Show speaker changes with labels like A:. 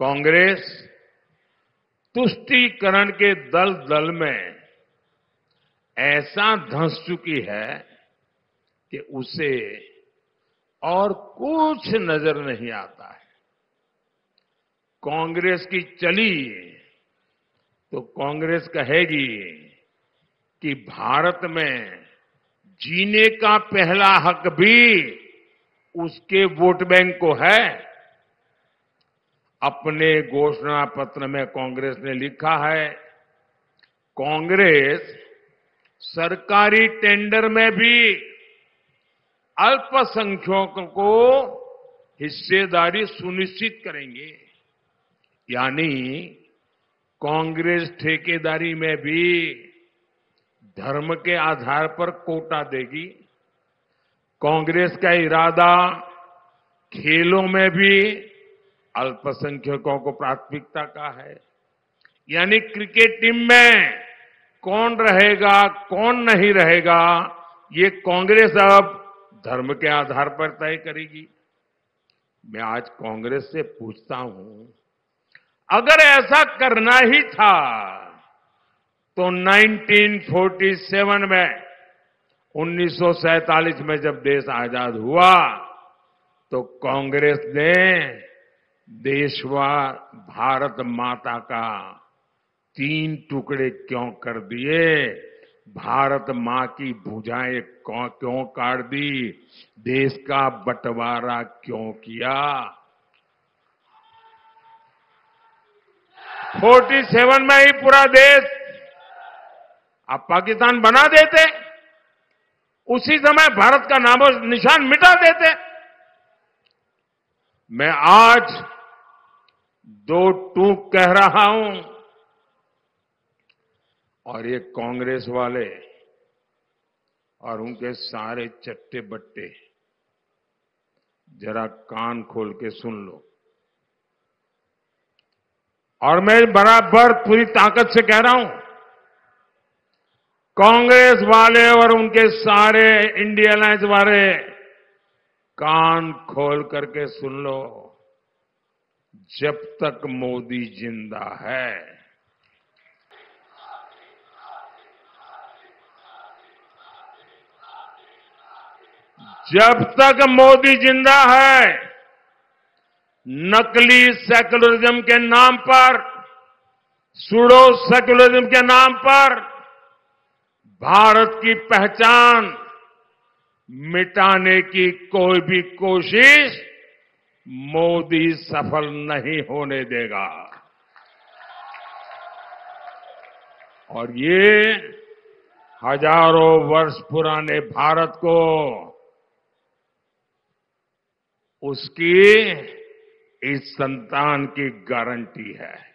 A: कांग्रेस तुष्टीकरण के दल दल में ऐसा धंस चुकी है कि उसे और कुछ नज़र नहीं आता है। कांग्रेस की चली तो कांग्रेस कहेगी कि भारत में जीने का पहला हक भी उसके वोट बैंक को है। अपने घोषणा पत्र में कांग्रेस ने लिखा है, कांग्रेस सरकारी टेंडर में भी अल्पसंख्यकों को हिस्सेदारी सुनिश्चित करेंगे। यानी कांग्रेस ठेकेदारी में भी धर्म के आधार पर कोटा देगी। कांग्रेस का इरादा खेलों में भी अल्पसंख्यकों को प्राथमिकता का है। यानी क्रिकेट टीम में कौन रहेगा, कौन नहीं रहेगा, ये कांग्रेस अब धर्म के आधार पर तय करेगी। मैं आज कांग्रेस से पूछता हूँ, अगर ऐसा करना ही था तो 1947 में 1947 में जब देश आज़ाद हुआ तो कांग्रेस ने देशवा भारत माता का तीन टुकड़े क्यों कर दिए? भारत माँ की भुजाएँ क्यों काट दी? देश का बंटवारा क्यों किया? 47 में ही पूरा देश आप पाकिस्तान बना देते। उसी समय भारत का नामो निशान मिटा देते। मैं आज दो टूक कह रहा हूँ, और ये कांग्रेस वाले और उनके सारे चट्टे बट्टे, जरा कान खोल के सुन लो। और मैं बराबर पूरी ताकत से कह रहा हूँ, कांग्रेस वाले और उनके सारे इंडिया अलायंस वाले, कान खोल करके सुन लो। जब तक मोदी ज़िंदा है। जब तक मोदी ज़िंदा है, नकली सेकुलरिज्म के नाम पर, सुडो सेकुलरिज्म के नाम पर, भारत की पहचान मिटाने की कोई भी कोशिश मोदी सफल नहीं होने देगा। और ये हज़ारों वर्ष पुराने भारत को उसकी इस संतान की गारंटी है।